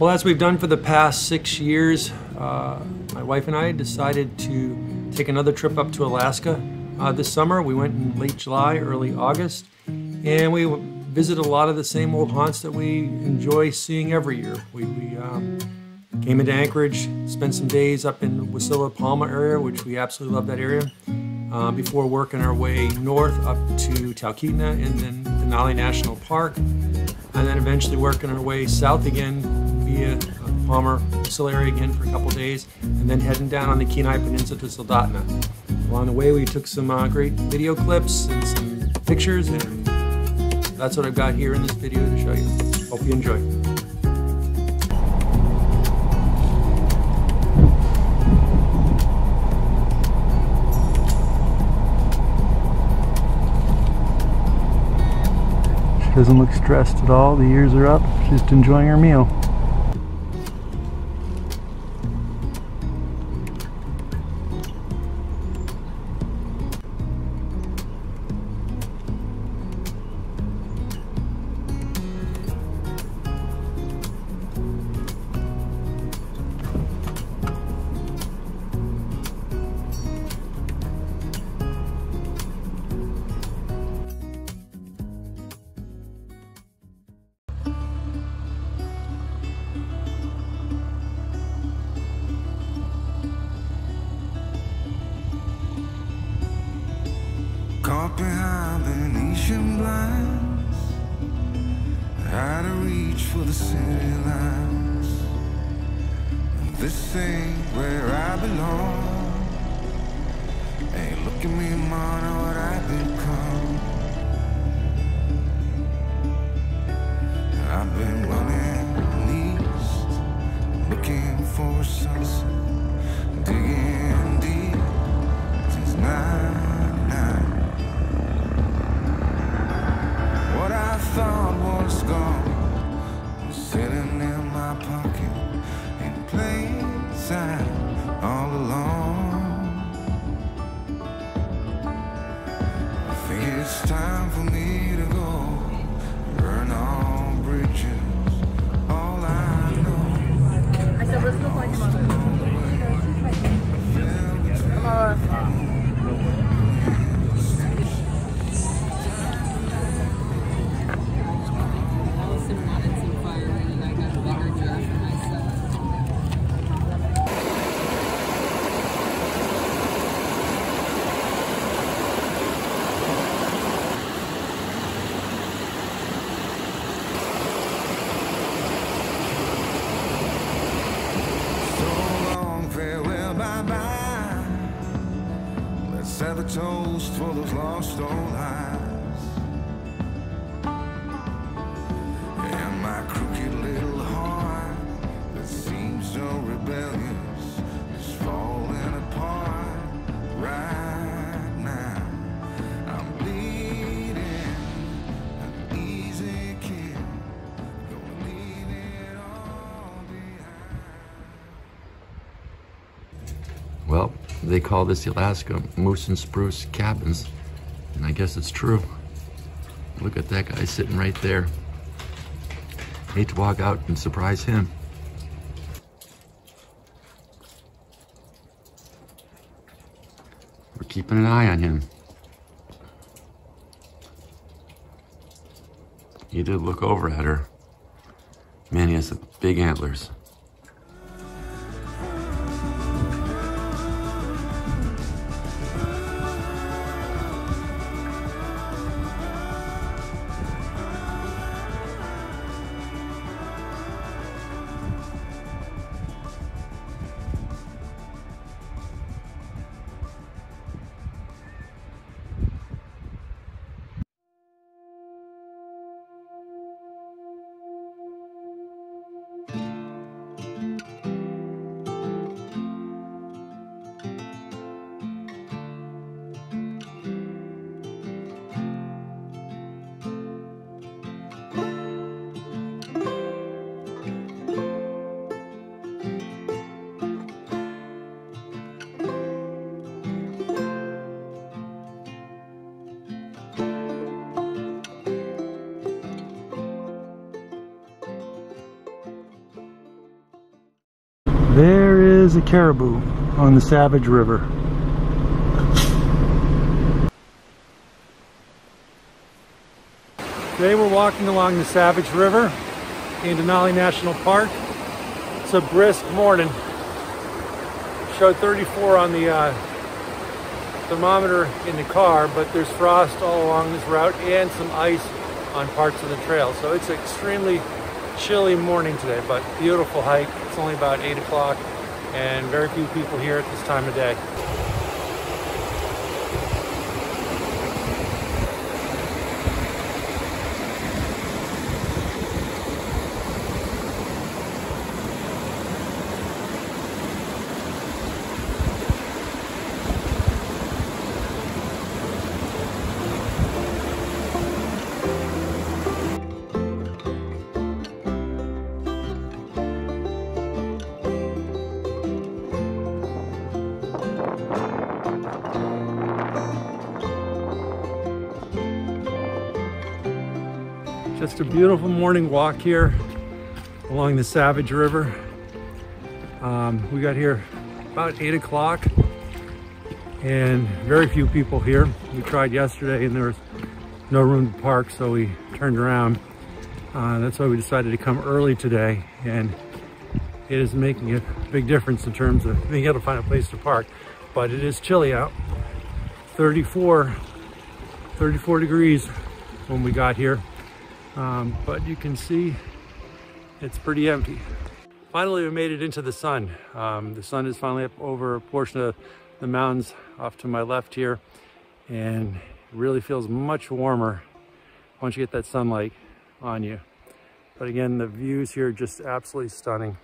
Well, as we've done for the past six years, uh, my wife and I decided to take another trip up to Alaska uh, this summer. We went in late July, early August, and we visited a lot of the same old haunts that we enjoy seeing every year. We, we um, came into Anchorage, spent some days up in Wasilla Palmer area, which we absolutely love that area, uh, before working our way north up to Talkeetna and then Denali National Park, and then eventually working our way south again via Palmer area again for a couple days, and then heading down on the Kenai Peninsula to Soldotna. Along the way, we took some uh, great video clips and some pictures, and that's what I've got here in this video to show you. Hope you enjoy. She doesn't look stressed at all. The ears are up. She's just enjoying her meal. For the city lines. This ain't where I belong. Hey, look at me, man, what I've become it's time for me to go burn all bridges. All I know. Have a toast for those lost old eyes. Well, they call this Alaska Moose and Spruce Cabins, and I guess it's true. Look at that guy sitting right there. Hate to walk out and surprise him. We're keeping an eye on him. He did look over at her. Man, he has the big antlers. There is a caribou on the Savage River. Today we're walking along the Savage River in Denali National Park. It's a brisk morning. Showed 34 on the uh, thermometer in the car, but there's frost all along this route and some ice on parts of the trail. So it's extremely chilly morning today, but beautiful hike. It's only about 8 o'clock and very few people here at this time of day. Just a beautiful morning walk here along the Savage River. Um, we got here about 8 o'clock and very few people here. We tried yesterday and there was no room to park, so we turned around. Uh, that's why we decided to come early today and it is making a big difference in terms of being able to find a place to park. But it is chilly out, 34, 34 degrees when we got here. Um, but you can see it's pretty empty. Finally, we made it into the sun. Um, the sun is finally up over a portion of the mountains off to my left here and it really feels much warmer once you get that sunlight on you. But again, the views here are just absolutely stunning.